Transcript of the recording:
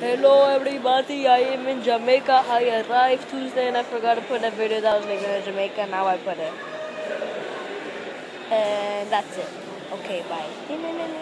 Hello everybody, I am in Jamaica. I arrived Tuesday and I forgot to put a video that I was making in Jamaica. Now I put it. And that's it. Okay, bye.